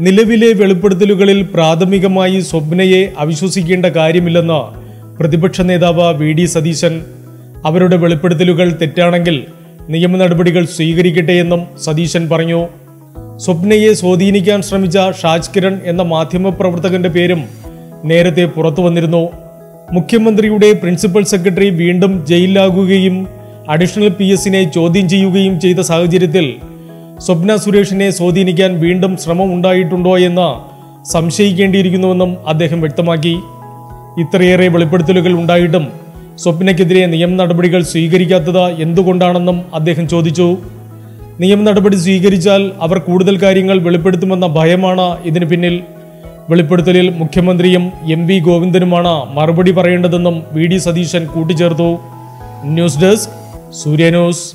നിലവിലെ വെളിപ്പെടുത്തലുകളിൽ പ്രാഥമികമായി സ്വപ്നയെ അവിശ്വസിക്കേണ്ട കാര്യമില്ലെന്ന് പ്രതിപക്ഷ നേതാവ് വി ഡി സതീശൻ. അവരുടെ വെളിപ്പെടുത്തലുകൾ തെറ്റാണെങ്കിൽ നിയമ നടപടികൾ സ്വീകരിക്കട്ടെ എന്നും സതീശൻ പറഞ്ഞു. സ്വപ്നയെ സ്വാധീനിക്കാൻ ശ്രമിച്ച ഷാജ് കിരൺ എന്ന മാധ്യമപ്രവർത്തകന്റെ പേരും നേരത്തെ പുറത്തു വന്നിരുന്നു. മുഖ്യമന്ത്രിയുടെ പ്രിൻസിപ്പൽ സെക്രട്ടറി വീണ്ടും ജയിലിലാകുകയും അഡീഷണൽ പി എസിനെ ചോദ്യം ചെയ്യുകയും ചെയ്ത സാഹചര്യത്തിൽ സ്വപ്ന സുരേഷിനെ സ്വാധീനിക്കാൻ വീണ്ടും ശ്രമം ഉണ്ടായിട്ടുണ്ടോ എന്ന് സംശയിക്കേണ്ടിയിരിക്കുന്നുവെന്നും അദ്ദേഹം വ്യക്തമാക്കി. ഇത്രയേറെ വെളിപ്പെടുത്തലുകൾ ഉണ്ടായിട്ടും സ്വപ്നയ്ക്കെതിരെ നിയമ നടപടികൾ സ്വീകരിക്കാത്തത് എന്തുകൊണ്ടാണെന്നും അദ്ദേഹം ചോദിച്ചു. നിയമ നടപടി സ്വീകരിച്ചാൽ അവർ കൂടുതൽ കാര്യങ്ങൾ വെളിപ്പെടുത്തുമെന്ന ഭയമാണ് ഇതിന് പിന്നിൽ. വെളിപ്പെടുത്തലിൽ മുഖ്യമന്ത്രിയും എം വി ഗോവിന്ദനുമാണ് മറുപടി പറയേണ്ടതെന്നും വി ഡി സതീശൻ കൂട്ടിച്ചേർത്തു. News desk Surya news.